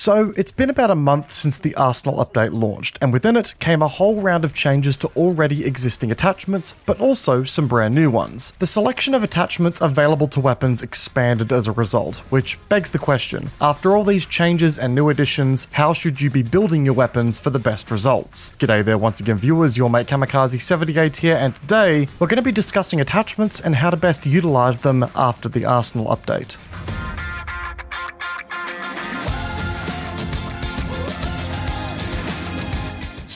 So, it's been about a month since the Arsenal update launched, and within it came a whole round of changes to already existing attachments, but also some brand new ones. The selection of attachments available to weapons expanded as a result, which begs the question after all these changes and new additions, how should you be building your weapons for the best results? G'day there, once again, viewers, your mate Camikaze78 here, and today we're going to be discussing attachments and how to best utilize them after the Arsenal update.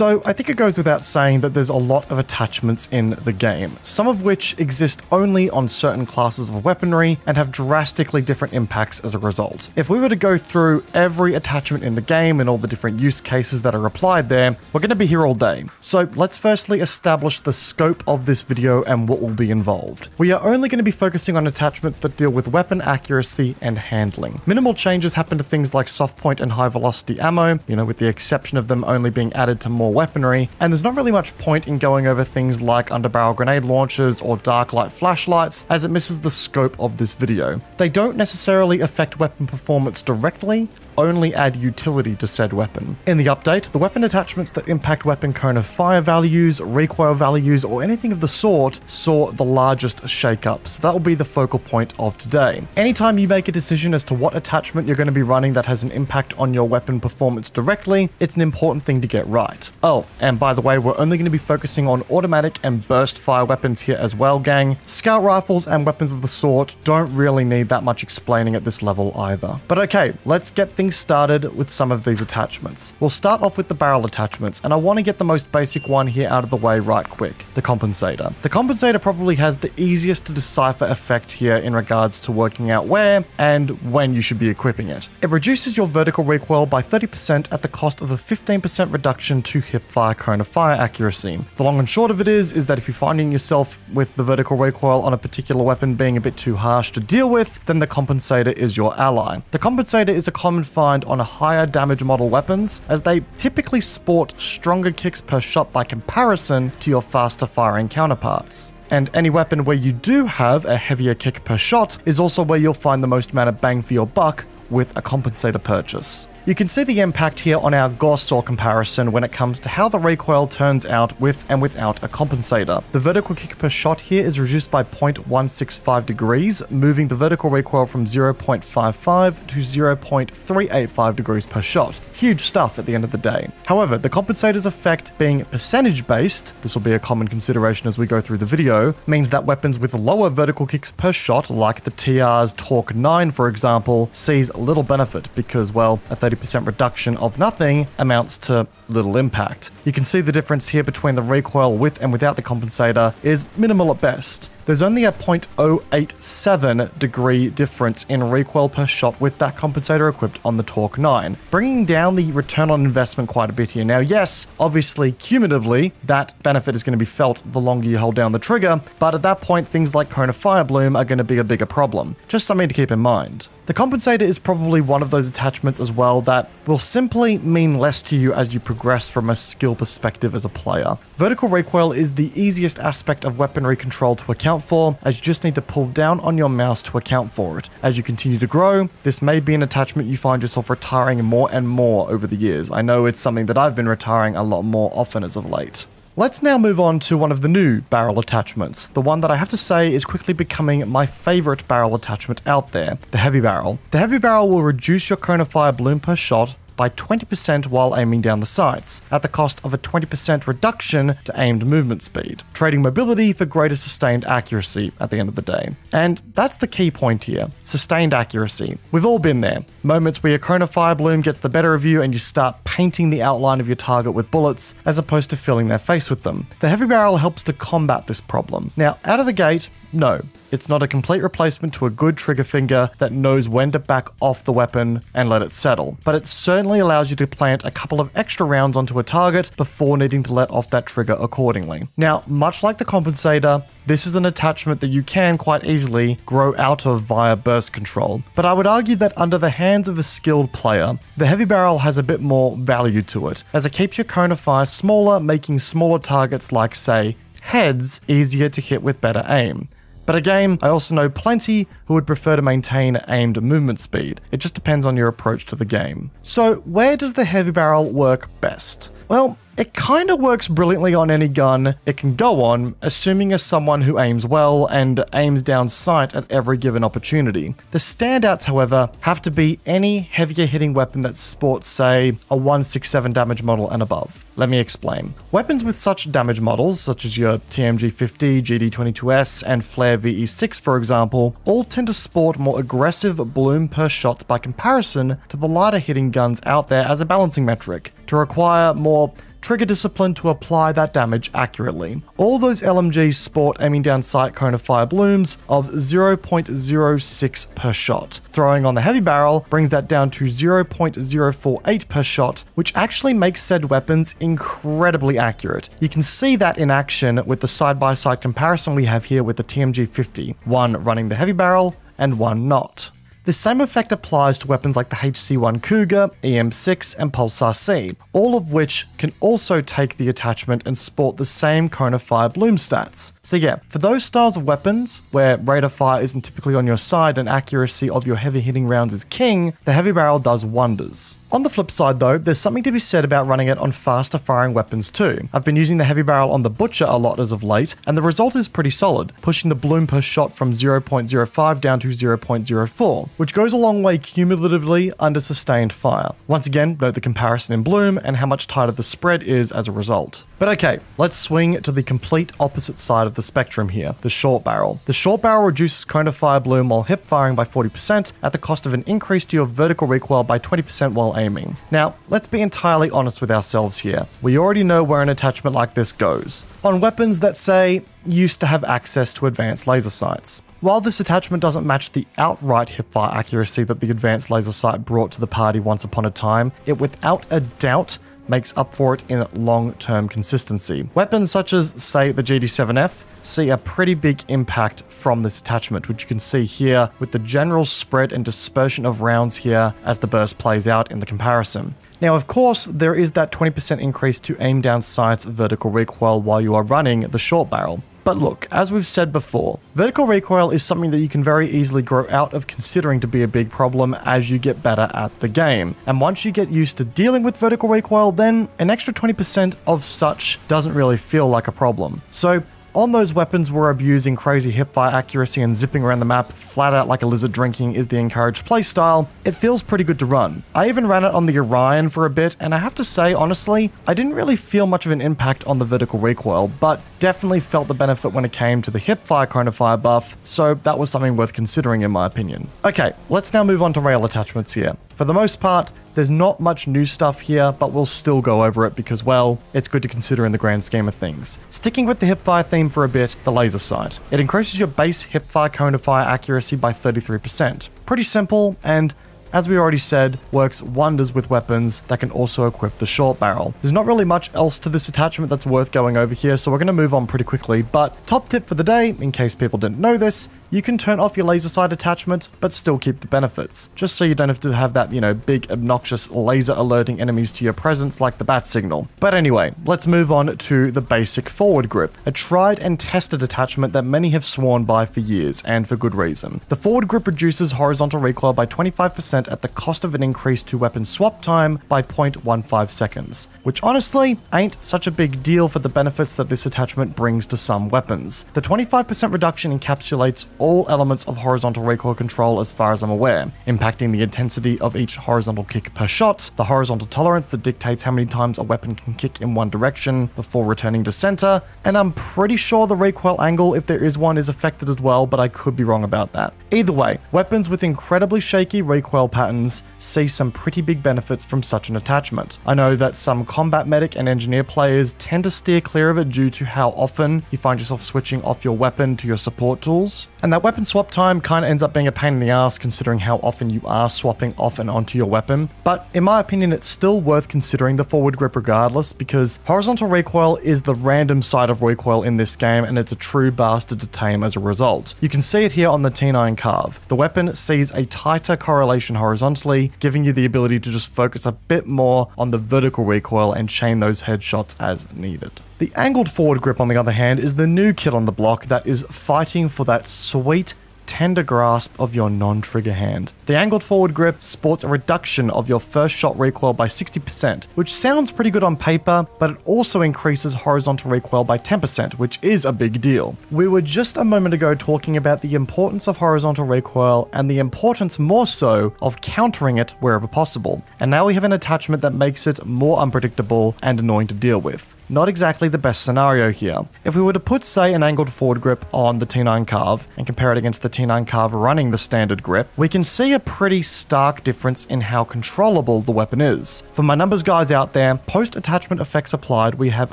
So I think it goes without saying that there's a lot of attachments in the game, some of which exist only on certain classes of weaponry and have drastically different impacts as a result. If we were to go through every attachment in the game and all the different use cases that are applied there, we're going to be here all day. So let's firstly establish the scope of this video and what will be involved. We are only going to be focusing on attachments that deal with weapon accuracy and handling. Minimal changes happen to things like soft point and high velocity ammo, you know, with the exception of them only being added to more more weaponry, and there's not really much point in going over things like underbarrel grenade launchers or dark light flashlights, as it misses the scope of this video. They don't necessarily affect weapon performance directly, only add utility to said weapon. In the update, the weapon attachments that impact weapon cone of fire values, recoil values, or anything of the sort saw the largest shakeups. That will be the focal point of today. Anytime you make a decision as to what attachment you're going to be running that has an impact on your weapon performance directly, it's an important thing to get right. Oh, and by the way, we're only going to be focusing on automatic and burst fire weapons here as well, gang. Scout rifles and weapons of the sort don't really need that much explaining at this level either. But okay, let's get things started with some of these attachments. We'll start off with the barrel attachments, and I want to get the most basic one here out of the way right quick, the compensator. The compensator probably has the easiest to decipher effect here in regards to working out where and when you should be equipping it. It reduces your vertical recoil by 30% at the cost of a 15% reduction to hipfire cone of fire accuracy. The long and short of it is, is that if you're finding yourself with the vertical recoil on a particular weapon being a bit too harsh to deal with, then the compensator is your ally. The compensator is a common find on higher damage model weapons, as they typically sport stronger kicks per shot by comparison to your faster firing counterparts and any weapon where you do have a heavier kick per shot is also where you'll find the most amount of bang for your buck with a compensator purchase. You can see the impact here on our Gauss SAW comparison when it comes to how the recoil turns out with and without a compensator. The vertical kick per shot here is reduced by 0.165 degrees, moving the vertical recoil from 0.55 to 0.385 degrees per shot. Huge stuff at the end of the day. However, the compensator's effect being percentage based, this will be a common consideration as we go through the video, means that weapons with lower vertical kicks per shot, like the TR's Torque 9 for example, sees little benefit because, well, a 30% reduction of nothing amounts to little impact. You can see the difference here between the recoil with and without the compensator is minimal at best. There's only a 0.087 degree difference in recoil per shot with that compensator equipped on the Torque 9, bringing down the return on investment quite a bit here. Now, yes, obviously, cumulatively, that benefit is going to be felt the longer you hold down the trigger, but at that point, things like Cone of Fire Bloom are going to be a bigger problem. Just something to keep in mind. The compensator is probably one of those attachments as well that will simply mean less to you as you progress from a skill perspective as a player. Vertical recoil is the easiest aspect of weaponry control to account for, as you just need to pull down on your mouse to account for it. As you continue to grow, this may be an attachment you find yourself retiring more and more over the years. I know it's something that I've been retiring a lot more often as of late. Let's now move on to one of the new barrel attachments, the one that I have to say is quickly becoming my favorite barrel attachment out there, the heavy barrel. The heavy barrel will reduce your cone of fire bloom per shot by 20% while aiming down the sights, at the cost of a 20% reduction to aimed movement speed, trading mobility for greater sustained accuracy at the end of the day. And that's the key point here sustained accuracy. We've all been there. Moments where your of fire bloom gets the better of you and you start painting the outline of your target with bullets as opposed to filling their face with them. The heavy barrel helps to combat this problem. Now, out of the gate, no, it's not a complete replacement to a good trigger finger that knows when to back off the weapon and let it settle, but it certainly allows you to plant a couple of extra rounds onto a target before needing to let off that trigger accordingly. Now, much like the compensator, this is an attachment that you can quite easily grow out of via burst control, but I would argue that under the hands of a skilled player, the heavy barrel has a bit more value to it, as it keeps your cone of fire smaller, making smaller targets like, say, heads easier to hit with better aim. But again, I also know plenty who would prefer to maintain aimed movement speed. It just depends on your approach to the game. So where does the heavy barrel work best? Well, it kind of works brilliantly on any gun it can go on, assuming as someone who aims well and aims down sight at every given opportunity. The standouts, however, have to be any heavier hitting weapon that sports, say, a 167 damage model and above. Let me explain. Weapons with such damage models, such as your TMG50, GD22S, and Flare VE6 for example, all tend to sport more aggressive bloom per shots by comparison to the lighter hitting guns out there as a balancing metric, to require more trigger discipline to apply that damage accurately. All those LMGs sport aiming down sight cone of fire blooms of 0.06 per shot. Throwing on the heavy barrel brings that down to 0.048 per shot, which actually makes said weapons incredibly accurate. You can see that in action with the side-by-side -side comparison we have here with the TMG50, one running the heavy barrel and one not. The same effect applies to weapons like the HC1 Cougar, EM6, and Pulsar C, all of which can also take the attachment and sport the same cone of fire bloom stats. So yeah, for those styles of weapons, where rate of fire isn't typically on your side and accuracy of your heavy hitting rounds is king, the heavy barrel does wonders. On the flip side though, there's something to be said about running it on faster firing weapons too. I've been using the heavy barrel on the Butcher a lot as of late, and the result is pretty solid, pushing the bloom per shot from 0.05 down to 0.04, which goes a long way cumulatively under sustained fire. Once again, note the comparison in bloom and how much tighter the spread is as a result. But okay, let's swing to the complete opposite side of the spectrum here, the short barrel. The short barrel reduces cone of fire bloom while hip firing by 40% at the cost of an increase to your vertical recoil by 20% while aiming. Now, let's be entirely honest with ourselves here. We already know where an attachment like this goes. On weapons that say, used to have access to advanced laser sights. While this attachment doesn't match the outright hipfire accuracy that the advanced laser sight brought to the party once upon a time, it without a doubt makes up for it in long-term consistency. Weapons such as, say, the GD7F see a pretty big impact from this attachment, which you can see here with the general spread and dispersion of rounds here as the burst plays out in the comparison. Now, of course, there is that 20% increase to aim down sights vertical recoil while you are running the short barrel. But look, as we've said before, vertical recoil is something that you can very easily grow out of considering to be a big problem as you get better at the game. And once you get used to dealing with vertical recoil, then an extra 20% of such doesn't really feel like a problem. So on those weapons we're abusing crazy hipfire accuracy and zipping around the map flat out like a lizard drinking is the encouraged playstyle, it feels pretty good to run. I even ran it on the Orion for a bit, and I have to say, honestly, I didn't really feel much of an impact on the vertical recoil, but definitely felt the benefit when it came to the hipfire cone of fire buff, so that was something worth considering in my opinion. Okay, let's now move on to rail attachments here. For the most part, there's not much new stuff here, but we'll still go over it because, well, it's good to consider in the grand scheme of things. Sticking with the hipfire for a bit, the laser sight. It increases your base hipfire cone of fire accuracy by 33%. Pretty simple, and as we already said, works wonders with weapons that can also equip the short barrel. There's not really much else to this attachment that's worth going over here, so we're going to move on pretty quickly, but top tip for the day, in case people didn't know this, you can turn off your laser sight attachment, but still keep the benefits, just so you don't have to have that, you know, big obnoxious laser alerting enemies to your presence like the bat signal. But anyway, let's move on to the basic forward grip, a tried and tested attachment that many have sworn by for years, and for good reason. The forward grip reduces horizontal recoil by 25% at the cost of an increase to weapon swap time by 0.15 seconds, which honestly ain't such a big deal for the benefits that this attachment brings to some weapons. The 25% reduction encapsulates all elements of horizontal recoil control as far as I'm aware, impacting the intensity of each horizontal kick per shot, the horizontal tolerance that dictates how many times a weapon can kick in one direction before returning to center, and I'm pretty sure the recoil angle, if there is one, is affected as well, but I could be wrong about that. Either way, weapons with incredibly shaky recoil patterns see some pretty big benefits from such an attachment. I know that some combat medic and engineer players tend to steer clear of it due to how often you find yourself switching off your weapon to your support tools, and that weapon swap time kind of ends up being a pain in the ass considering how often you are swapping off and onto your weapon. But in my opinion, it's still worth considering the forward grip regardless because horizontal recoil is the random side of recoil in this game and it's a true bastard to tame as a result. You can see it here on the T9 CARV. The weapon sees a tighter correlation horizontally, giving you the ability to just focus a bit more on the vertical recoil and chain those headshots as needed. The angled forward grip, on the other hand, is the new kid on the block that is fighting for that sweet tender grasp of your non-trigger hand. The angled forward grip sports a reduction of your first shot recoil by 60%, which sounds pretty good on paper, but it also increases horizontal recoil by 10%, which is a big deal. We were just a moment ago talking about the importance of horizontal recoil and the importance more so of countering it wherever possible. And now we have an attachment that makes it more unpredictable and annoying to deal with not exactly the best scenario here. If we were to put, say, an angled forward grip on the T9 CARV and compare it against the T9 CARV running the standard grip, we can see a pretty stark difference in how controllable the weapon is. For my numbers guys out there, post attachment effects applied, we have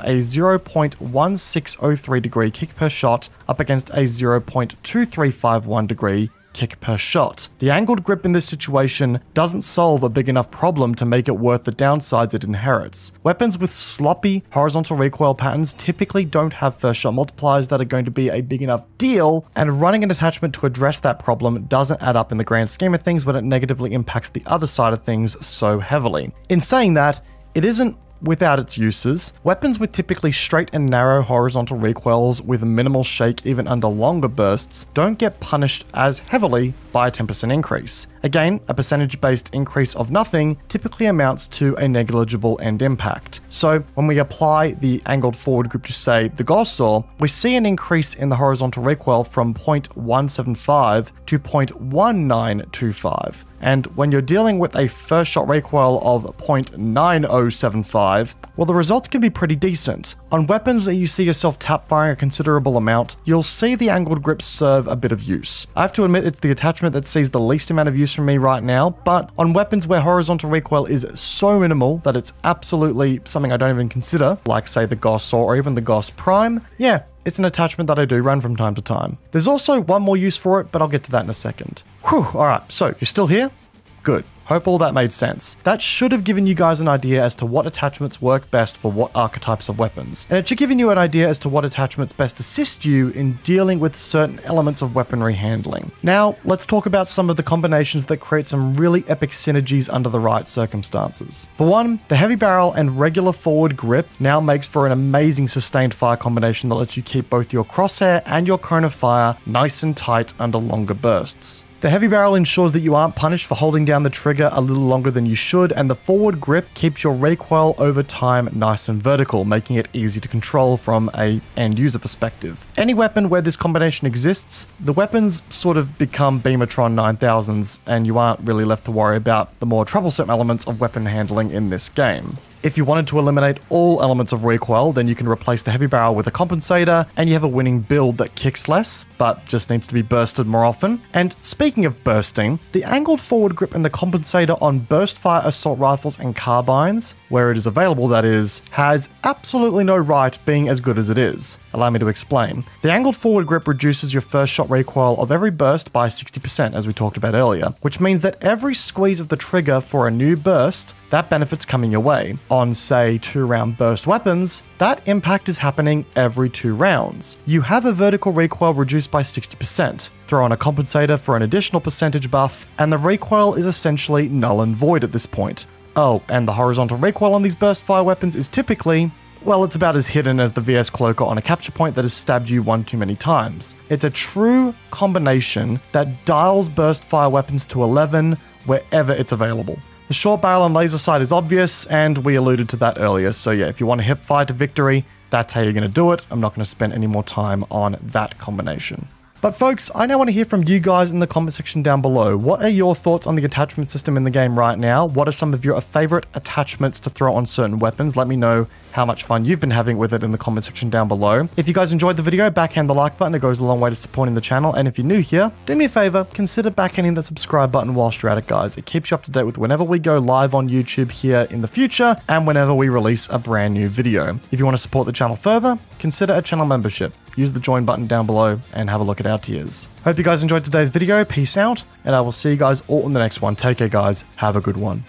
a 0.1603 degree kick per shot up against a 0.2351 degree kick per shot. The angled grip in this situation doesn't solve a big enough problem to make it worth the downsides it inherits. Weapons with sloppy horizontal recoil patterns typically don't have first shot multipliers that are going to be a big enough deal, and running an attachment to address that problem doesn't add up in the grand scheme of things when it negatively impacts the other side of things so heavily. In saying that, it isn't without its uses. Weapons with typically straight and narrow horizontal recoils with minimal shake even under longer bursts don't get punished as heavily by a 10% increase. Again, a percentage based increase of nothing typically amounts to a negligible end impact. So when we apply the angled forward grip to say the Gauss we see an increase in the horizontal recoil from 0.175 to 0.1925. And when you're dealing with a first shot recoil of 0.9075, well, the results can be pretty decent. On weapons that you see yourself tap firing a considerable amount, you'll see the angled grip serve a bit of use. I have to admit it's the attachment that sees the least amount of use from me right now, but on weapons where horizontal recoil is so minimal that it's absolutely something I don't even consider, like say the Saw or even the Gauss Prime, yeah, it's an attachment that I do run from time to time. There's also one more use for it, but I'll get to that in a second. Whew, alright, so you're still here? Good. Hope all that made sense. That should have given you guys an idea as to what attachments work best for what archetypes of weapons. And it should give you an idea as to what attachments best assist you in dealing with certain elements of weaponry handling. Now, let's talk about some of the combinations that create some really epic synergies under the right circumstances. For one, the heavy barrel and regular forward grip now makes for an amazing sustained fire combination that lets you keep both your crosshair and your cone of fire nice and tight under longer bursts. The heavy barrel ensures that you aren't punished for holding down the trigger a little longer than you should, and the forward grip keeps your recoil over time nice and vertical, making it easy to control from a end user perspective. Any weapon where this combination exists, the weapons sort of become Beamatron 9000s, and you aren't really left to worry about the more troublesome elements of weapon handling in this game. If you wanted to eliminate all elements of recoil, then you can replace the heavy barrel with a compensator, and you have a winning build that kicks less, but just needs to be bursted more often. And speaking of bursting, the angled forward grip and the compensator on burst fire assault rifles and carbines, where it is available that is, has absolutely no right being as good as it is. Allow me to explain. The angled forward grip reduces your first shot recoil of every burst by 60%, as we talked about earlier, which means that every squeeze of the trigger for a new burst that benefit's coming your way. On, say, two round burst weapons, that impact is happening every two rounds. You have a vertical recoil reduced by 60%. Throw on a compensator for an additional percentage buff, and the recoil is essentially null and void at this point. Oh, and the horizontal recoil on these burst fire weapons is typically well, it's about as hidden as the VS Cloaker on a capture point that has stabbed you one too many times. It's a true combination that dials burst fire weapons to 11 wherever it's available. The short barrel and laser sight is obvious, and we alluded to that earlier, so yeah, if you want to hip fire to victory, that's how you're going to do it. I'm not going to spend any more time on that combination. But folks, I now want to hear from you guys in the comment section down below. What are your thoughts on the attachment system in the game right now? What are some of your favorite attachments to throw on certain weapons? Let me know how much fun you've been having with it in the comment section down below. If you guys enjoyed the video, backhand the like button. It goes a long way to supporting the channel. And if you're new here, do me a favor, consider backhanding that subscribe button whilst you're at it, guys. It keeps you up to date with whenever we go live on YouTube here in the future and whenever we release a brand new video. If you want to support the channel further, consider a channel membership use the join button down below and have a look at our tiers. Hope you guys enjoyed today's video. Peace out, and I will see you guys all in the next one. Take care, guys. Have a good one.